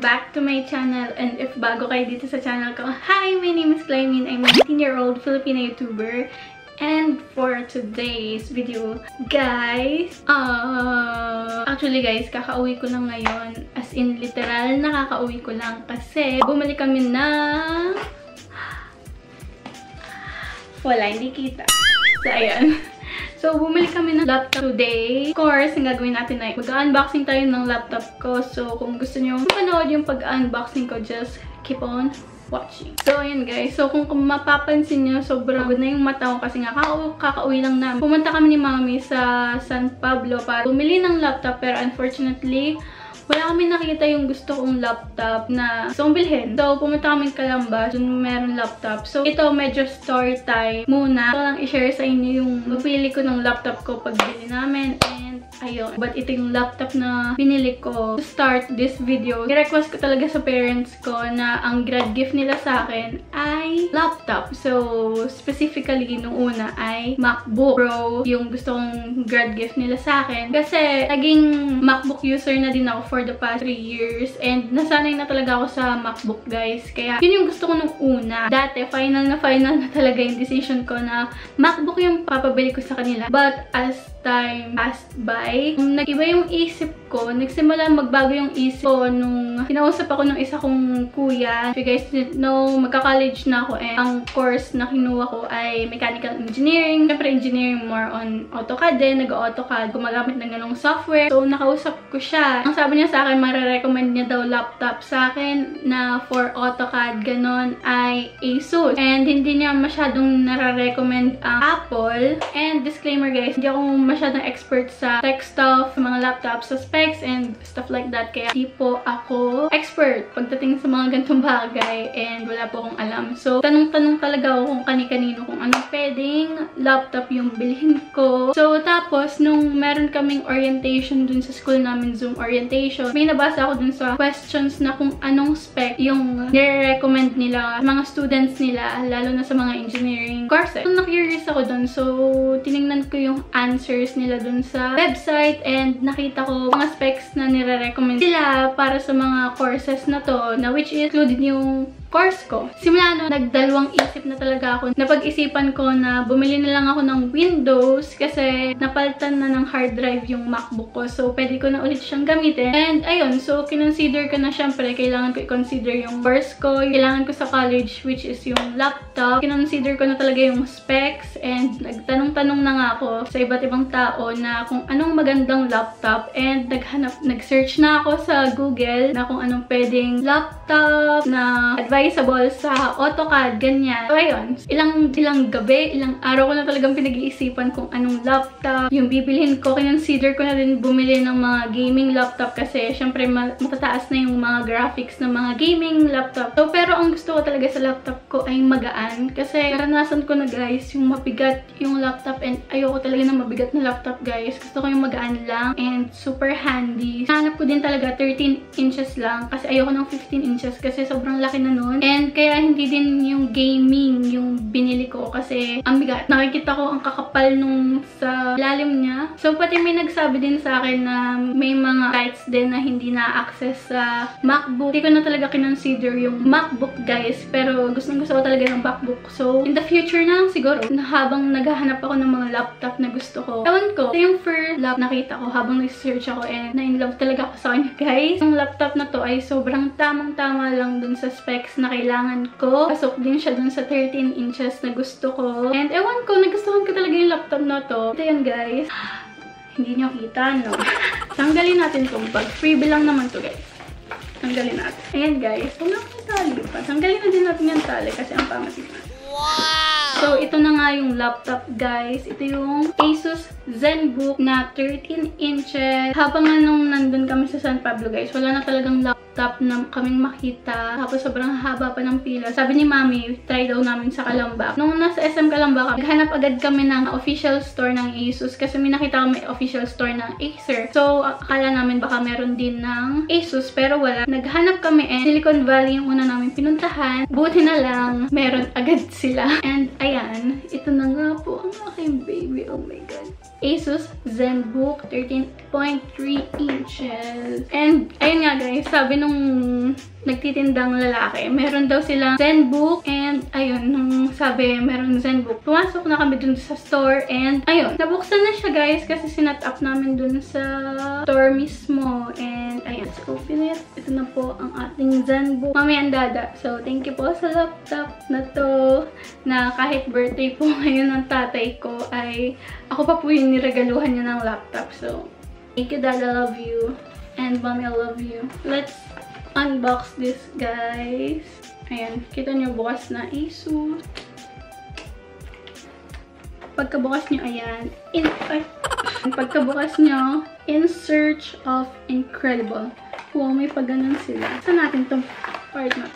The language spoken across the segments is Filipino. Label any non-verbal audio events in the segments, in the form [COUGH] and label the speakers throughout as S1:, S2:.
S1: back to my channel. And if bago kayo dito sa channel ko, Hi! My name is Clymin. I'm a 19-year-old Filipino YouTuber. And for today's video, guys, uh, actually guys, kakauwi ko lang ngayon. As in, literal, nakakauwi ko lang kasi bumalik kami ng... [SIGHS] Wala, hindi kita. So, ayan. So, bumili kami ng laptop today. Of course, ang gagawin natin ay mag-unboxing tayo ng laptop ko. So, kung gusto nyo mapanood yung pag-unboxing ko, just keep on watching. So, ayan guys. So, kung, kung mapapansin nyo, sobrang good na yung mata ko kasi nga kaka kakauwi lang namin. Pumunta kami ni Mami sa San Pablo para bumili ng laptop pero unfortunately, wala kami nakita yung gusto kong laptop na gusto kong bilhin. So, pumunta kami Kalamba, dun meron laptop. So, ito medyo story time muna. Ito lang i-share sa inyo yung mapili ko ng laptop ko pag bili namin. And, ayun. But ito yung laptop na pinili ko to start this video. I-request ko talaga sa parents ko na ang grad gift nila sa akin ay laptop. So, specifically, nung una ay MacBook Pro yung gusto kong grad gift nila sa akin. Kasi, naging MacBook user na din ako for the past 3 years. And nasanay na talaga ako sa MacBook, guys. Kaya yun yung gusto ko nung una. Dati, final na final na talaga yung decision ko na MacBook yung papabili ko sa kanila. But as time passed by, nag-iba yung isip ko. Nagsimula magbago yung isip ko nung kinausap ako ng isa kong kuya. If you guys didn't know, magka-college na ako and ang course na kinuha ko ay mechanical engineering. Siyempre, engineering more on AutoCAD din. Nag-AutoCAD, gumagamit ng ganong software. So, nakausap ko siya. Ang sabi niya sa akin, marirecommend niya daw laptop sa akin na for AutoCAD ganon ay Asus. And hindi niya masyadong nare-recommend ang Apple. And disclaimer guys, hindi ako masyadong expert sa tech stuff, sa mga laptops, sa specs, and stuff like that. Kaya hindi po ako expert pagdating sa mga gantong bagay and wala po akong alam. So, tanong-tanong talaga ako kung kani-kanino kung anong pwedeng laptop yung bilhin ko. So, tapos, nung meron kaming orientation dun sa school namin, Zoom orientation, may nabasa ako dun sa questions na kung anong spec yung nire-recommend nila, mga students nila, lalo na sa mga engineering courses. So, na-curious ako dun. So, tiningnan ko yung answers nila dun sa website and nakita ko mga specs na nire-recommend sila para sa mga courses na to, na which included yung course ko. Simula no, nagdalawang isip na talaga ako. Napag-isipan ko na bumili na lang ako ng Windows kasi napalitan na ng hard drive yung MacBook ko. So, pwede ko na ulit siyang gamitin. And, ayun. So, kinonsider ko na syempre, kailangan ko i-consider yung course ko. Kailangan ko sa college, which is yung laptop. Kinonsider ko na talaga yung specs. And, nagtanong-tanong na nga ako sa iba't ibang tao na kung anong magandang laptop. And, naghanap, nag-search na ako sa Google na kung anong pwedeng laptop na advice advisable sa AutoCAD, ganyan. So, ayun. Ilang, ilang gabi, ilang araw ko na talagang pinag-iisipan kung anong laptop yung bibilhin ko. Kinonsider ko na din bumili ng mga gaming laptop kasi syempre matataas na yung mga graphics ng mga gaming laptop. So, pero ang gusto ko talaga sa laptop ko ay magaan kasi karanasan ko na guys, yung mabigat yung laptop and ayoko talaga ng mabigat na laptop guys. Gusto ko yung magaan lang and super handy. Hanap ko din talaga 13 inches lang kasi ayoko ng 15 inches kasi sobrang laki na nun nun. And kaya hindi din yung gaming yung binili ko kasi ang bigat. Nakikita ko ang kakapal nung sa lalim niya. So pati may nagsabi din sa akin na may mga sites din na hindi na-access sa MacBook. Hindi ko na talaga kinonsider yung MacBook guys. Pero gustong gusto ko talaga ng MacBook. So in the future na lang siguro habang naghahanap ako ng mga laptop na gusto ko. Ewan ko. Ito yung first lap nakita ko habang nag-search ako and na-in-love talaga ako sa kanya [LAUGHS] guys. Yung laptop na to ay sobrang tamang-tama lang dun sa specs na kailangan ko. Pasok din siya dun sa 13 inches na gusto ko. And ewan ko, nagustuhan ko talaga yung laptop na to. Ito yan, guys. [GASPS] Hindi nyo kita, no? [LAUGHS] Tanggalin natin itong bag. Freebie lang naman to, guys. Tanggalin natin. Ayan, guys. Wala akong tali pa. Tanggalin na din natin yung tali kasi ang pangat Wow! So, ito na nga yung laptop, guys. Ito yung Asus ZenBook na 13 inches. Habang nga nung nandun kami sa San Pablo, guys, wala na talagang laptop laptop na kaming makita. Tapos sobrang haba pa ng pila. Sabi ni Mami, try daw namin sa Kalamba. Nung nasa SM Kalamba kami, naghanap agad kami ng official store ng Asus kasi may nakita kami official store ng Acer. So, akala namin baka meron din ng Asus pero wala. Naghanap kami and Silicon Valley yung una namin pinuntahan. Buti na lang, meron agad sila. And ayan, ito na nga po ang aking baby. Oh my God. Asus ZenBook 13.3 inches. And, ayun nga guys, sabi nung nagtitindang lalaki, meron daw silang ZenBook and ayun, nung sabi meron ZenBook. Pumasok na kami dun sa store and ayun, nabuksan na siya guys kasi sinat up namin dun sa store mismo. And ayun, let's open it. Ito na po ang ating ZenBook. Mami ang dada. So, thank you po sa laptop na to na kahit birthday po [LAUGHS] ngayon ng tatay ko ay ako pa po yung niregaluhan niya ng laptop. So, thank you dad, I love you. And mommy, I love you. Let's unbox this, guys. Ayan, kita niyo bukas na Asus. Pagkabukas niyo, ayan. In, ay, [LAUGHS] pagkabukas niyo, in search of incredible. Wow, may pagganon sila. Saan natin itong part na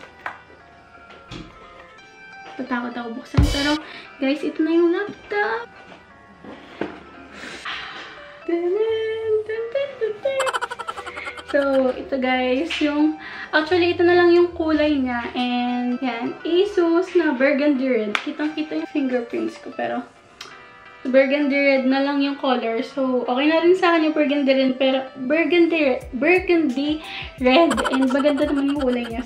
S1: Tatakot ako buksan. Pero, guys, ito na yung laptop. [SIGHS] So, ito guys, yung, actually, ito na lang yung kulay niya. And, yan, Asus na burgundy red. Kitang-kita yung fingerprints ko, pero, burgundy red na lang yung color. So, okay na rin sa akin yung burgundy red, pero, burgundy burgundy red. And, maganda naman yung kulay niya.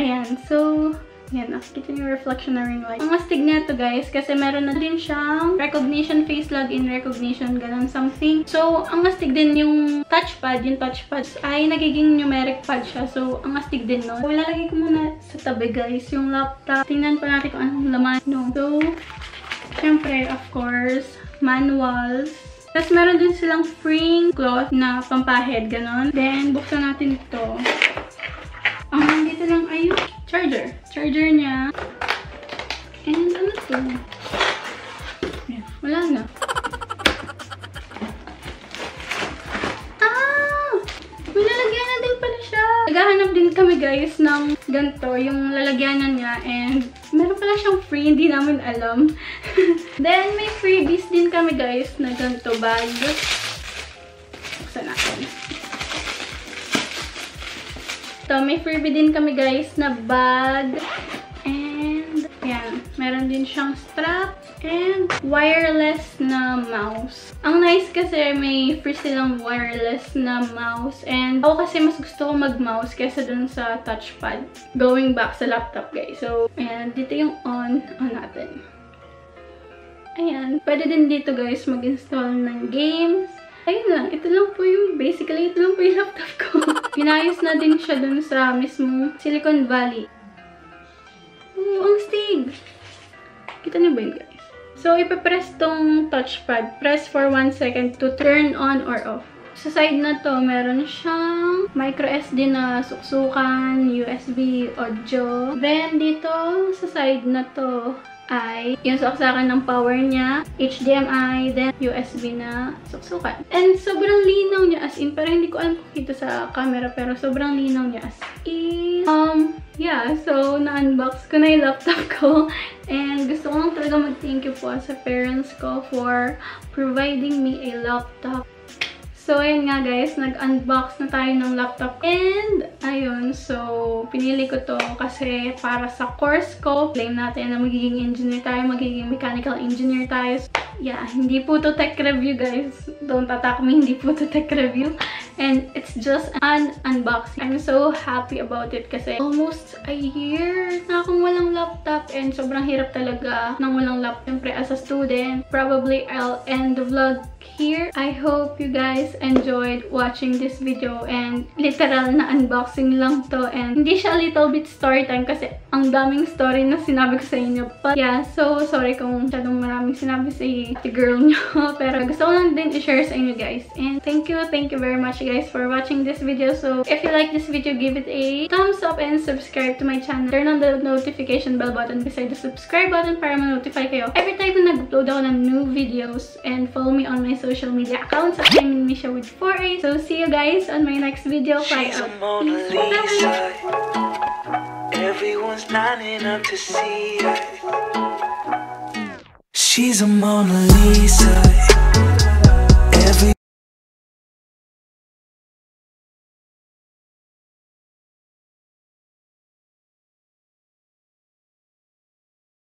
S1: Ayan, so, yan, nakikita niyo yung reflection na ring light. Ang astig nito guys, kasi meron na din siyang recognition, face login recognition, ganun something. So, ang astig din yung touchpad, yung touchpad ay nagiging numeric pad siya. So, ang astig din nun. So, ilalagay ko muna sa tabi guys, yung laptop. Tingnan pa natin kung anong laman. No. So, syempre, of course, manuals. Tapos, meron din silang free cloth na pampahid, ganun. Then, buksan natin ito. Ang um, dito lang ay yung charger. Charger niya. And ano to? Ayan, wala na. Ah! May lalagyanan din pala siya. Naghahanap din kami guys ng ganito, yung lalagyanan niya. And meron pala siyang free, hindi namin alam. [LAUGHS] Then may freebies din kami guys na ganito bag. So, may freebie din kami guys na bag. And, yan. Meron din siyang strap and wireless na mouse. Ang nice kasi may free silang wireless na mouse. And ako kasi mas gusto ko mag-mouse kaysa dun sa touchpad. Going back sa laptop guys. So, ayan. Dito yung on. On natin. Ayan. Pwede din dito guys mag-install ng games ayun lang, ito lang po yung, basically, ito lang po yung laptop ko. [LAUGHS] Pinayos na din siya dun sa mismo Silicon Valley. Oh, ang stig! Kita niyo ba yun, guys? So, ipapress tong touchpad. Press for 1 second to turn on or off. Sa side na to, meron siyang micro SD na suksukan, USB, audio. Then, dito sa side na to, ay yung saksakan ng power niya, HDMI, then USB na suksukan. And sobrang linaw niya as in, pero hindi ko alam kung kita sa camera, pero sobrang linaw niya as in. Um, yeah, so na-unbox ko na yung laptop ko. [LAUGHS] And gusto ko lang talaga mag-thank you po sa parents ko for providing me a laptop So, ayun nga guys, nag-unbox na tayo ng laptop. And, ayun, so, pinili ko to kasi para sa course ko. Claim natin na magiging engineer tayo, magiging mechanical engineer tayo. So, yeah, hindi po to tech review guys. Don't attack me, hindi po to tech review. And it's just an unboxing. I'm so happy about it kasi almost a year na akong walang laptop and sobrang hirap talaga ng walang laptop. Siyempre, as a student, probably I'll end the vlog here. I hope you guys enjoyed watching this video and literal na unboxing lang to and hindi siya little bit story time kasi ang daming story na sinabi ko sa inyo. But yeah, so sorry kung masyadong maraming sinabi si, si girl nyo. [LAUGHS] Pero gusto ko lang din i-share sa inyo guys. And thank you, thank you very much guys for watching this video. So if you like this video, give it a thumbs up and subscribe to my channel. Turn on the notification bell button beside the subscribe button para ma-notify kayo every time na nag-upload ako ng new videos and follow me on my social media accounts at I'm Misha with 4A. So see you guys on my next video. Bye out. Everyone's lining up to see her. She's a Mona Lisa.